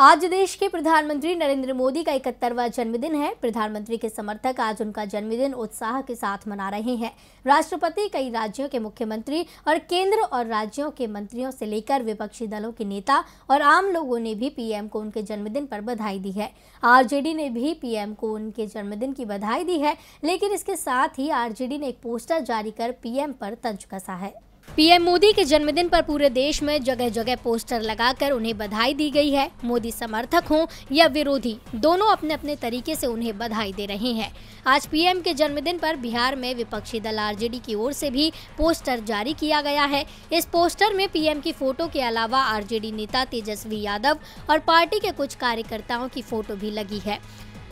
आज देश के प्रधानमंत्री नरेंद्र मोदी का इकहत्तरवा जन्मदिन है। प्रधानमंत्री के समर्थक आज उनका जन्मदिन उत्साह के साथ मना रहे हैं। राष्ट्रपति कई राज्यों के मुख्यमंत्री और केंद्र और राज्यों के मंत्रियों से लेकर विपक्षी दलों के नेता और आम लोगों ने भी पीएम को उनके जन्मदिन पर बधाई दी है। आरजेडी ने भी पीएम को उनके जन्मदिन की बधाई दी है, लेकिन इसके साथ ही आरजेडी ने एक पोस्टर जारी कर पीएम पर तंज कसा है। पीएम मोदी के जन्मदिन पर पूरे देश में जगह जगह पोस्टर लगाकर उन्हें बधाई दी गई है। मोदी समर्थक हों या विरोधी, दोनों अपने अपने तरीके से उन्हें बधाई दे रहे हैं। आज पीएम के जन्मदिन पर बिहार में विपक्षी दल आरजेडी की ओर से भी पोस्टर जारी किया गया है। इस पोस्टर में पीएम की फ़ोटो के अलावा आरजेडी नेता तेजस्वी यादव और पार्टी के कुछ कार्यकर्ताओं की फ़ोटो भी लगी है।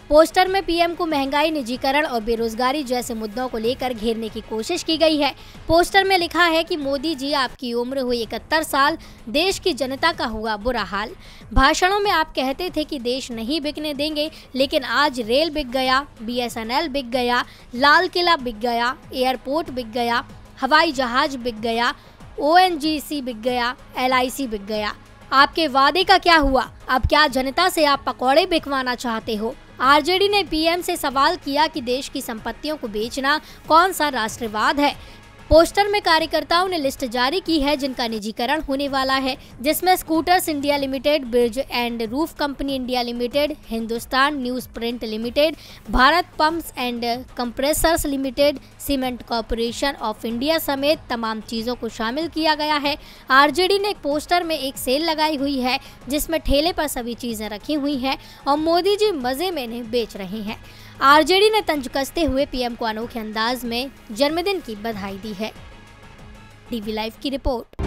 पोस्टर में पीएम को महँगाई, निजीकरण और बेरोजगारी जैसे मुद्दों को लेकर घेरने की कोशिश की गई है। पोस्टर में लिखा है कि मोदी जी आपकी उम्र हुई इकहत्तर साल, देश की जनता का हुआ बुरा हाल। भाषणों में आप कहते थे कि देश नहीं बिकने देंगे, लेकिन आज रेल बिक गया, बीएसएनएल बिक गया, लाल किला बिक गया, एयरपोर्ट बिक गया, हवाई जहाज़ बिक गया, ओएनजीसी बिक गया, एलआईसी बिक गया। आपके वादे का क्या हुआ? अब क्या जनता से आप पकौड़े बिकवाना चाहते हो? आरजेडी ने पीएम से सवाल किया कि देश की संपत्तियों को बेचना कौन सा राष्ट्रवाद है? पोस्टर में कार्यकर्ताओं ने लिस्ट जारी की है, जिनका निजीकरण होने वाला है, जिसमें scooters India limited, bridge and roof company India limited, Hindustan news print limited, Bharat pumps and compressors limited, cement corporation of India समेत तमाम चीज़ों को शामिल किया गया है। आरजेडी ने एक पोस्टर में एक सेल लगाई हुई है, जिसमें ठेले पर सभी चीज़ें रखी हुई हैं और मोदी जी मज़े में इन्हें बेच रहे हैं। आरजेडी ने तंज कसते हुए पीएम को अनोखे अंदाज में जन्मदिन की बधाई दी है। टीवी लाइव की रिपोर्ट।